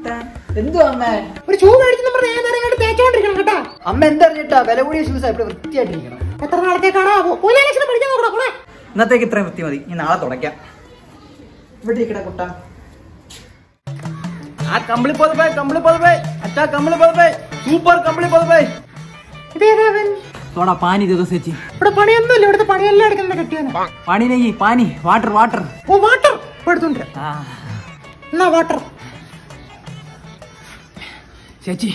ടൻ. എന്തുവാ അമ്മേ ഒരു ഷൂ മേടിക്കുന്ന പറഞ്ഞ ഞാൻ നേരം കണ്ട് തേച്ചോണ്ടിരിക്കണം കേട്ടാ അമ്മ എന്തറിഞ്ഞിട്ടാ വില കൂടിയ ഷൂസ് എപ്പോഴും വൃത്തിയായിട്ടിരിക്കണം എത്ര നാളത്തേക്കാണോ പോലീസ് ലക്ഷണം പഠിക്കാൻ നോക്കണം ഇന്നത്തേക്ക് ഇത്രയും വൃത്തി മതി ഇനി നാളെ തുടയ്ക്കാം ഇവിടെ ഇരിക്കട കുട്ട ആ കമ്പിളി പതുപ്പേ കമ്പിളി പതുപ്പേ അച്ഛാ കമ്പിളി പതുപ്പേ സൂപ്പർ കമ്പിളി പതുപ്പേ ഇതേതവൻ തോടാ പാനി ദിവസിച്ച് ഇവിടെ പണിയൊന്നുമില്ല ഇവിടുത്തെ പണിയെല്ലാം എടുക്കുന്ന കെട്ടിയാന് പാനി നെയ്യ് പാനി വാട്ടർ വാട്ടർ ഓ വാട്ടർ എടുത്തോണ്ട് ആ എന്നാ വാട്ടർ ചേച്ചി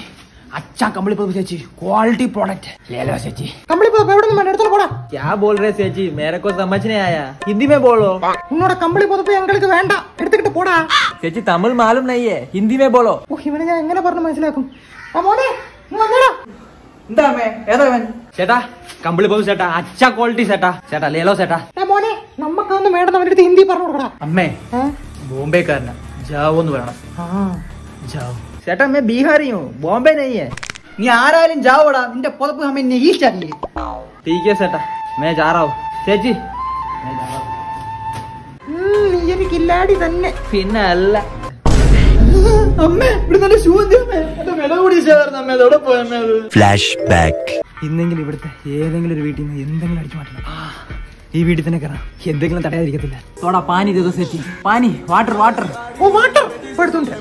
अच्छा कंबली पदप ചേച്ചി क्वालिटी प्रोडक्ट ले लो ചേച്ചി കമ്പിളി പോ എവിടെ നിന്ന് എടുത്തോണ്ട് പോടാ क्या बोल रहे ചേച്ചി मेरे को समझ नहीं आया हिंदी में बोलो ഉന്നോടെ കമ്പിളി പുതപ്പ് ഞങ്ങൾക്ക് വേണ്ട എടുത്തിട്ട് പോടാ ചേച്ചി തമിഴ് മാലൂം नहीं है हिंदी में बोलो ഓ ഇവനെ ഞാൻ എങ്ങനെ പറഞ്ഞ് മനസ്സിലാക്കും ആ മോനെ നീ വന്നേടാ എന്താ അമ്മേ? ഏതാ ചേട്ടാ കമ്പിളി പോകും ചേട്ടാ. അച്ഛ ക്വാളിറ്റി ചേട്ടാ. ചേട്ടാ ലേലോ ചേട്ടാ. മോനെ നമ്മക്കൊന്നും വേണം അവന്റെ അടുത്ത് ഹിന്ദി പറഞ്ഞു കൊടുക്കണം അമ്മേ ബോംബെക്കാരനാ. ജാവോ എന്ന് വേണം ജാവോ. ചേട്ടാ അമ്മേ ബീഹാറിയോ? ബോംബെ നെയ്യേ. നീ ആരായാലും ജാവോടാ. നിന്റെ പുതപ്പ് അമ്മ നെയ്യ് ചാടില്ലേ ടീക്കേ ചേട്ടാ. മേ ജാറാവും. ചേച്ചി. നീ എനിക്ക് ഇല്ലാടി തന്നെ. പിന്നെ അല്ല അമ്മേ ഇവിടെ നല്ല ഷൂ വില കൂടിയ ചേർന്ന് അമ്മേ അതോടെ പോയമ്മേ അത്? Flashback. ഇന്നെങ്കിലും ഇവിടുത്തെ ഏതെങ്കിലും ഒരു വീട്ടിൽ നിന്ന് എന്തെങ്കിലും അടിച്ചു മാറ്റണം. ആ, ഈ വീട്ടിൽ തന്നെ കയറാം. എന്തെങ്കിലും തടയാതിരിക്കത്തില്ല. തോടാ പാനി ദിവസിച്ച് പാനി വാട്ടർ വാട്ടർ ഓ വാട്ടർ എടുത്തോണ്ട്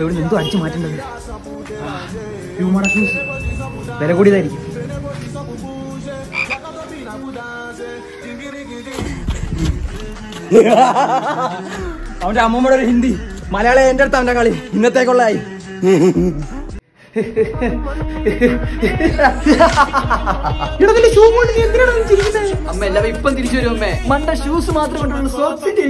ഇവിടെ എന്തോ അടിച്ചു മാറ്റേണ്ടത്. വില കൂടിയതായിരിക്കും. അവന്റെ അമ്മമ്മയുടെ ഒരു ഹിന്ദി. മലയാളം എന്റെ അടുത്ത് അവന്റെ കളി. ഇന്നത്തേക്കുള്ളതായി. അമ്മ എല്ലാവരും ഇപ്പം തിരിച്ചു വരും അമ്മേ. മണ്ട ഷൂസ് മാത്രം കൊണ്ടുള്ള സോക്സിന്റെ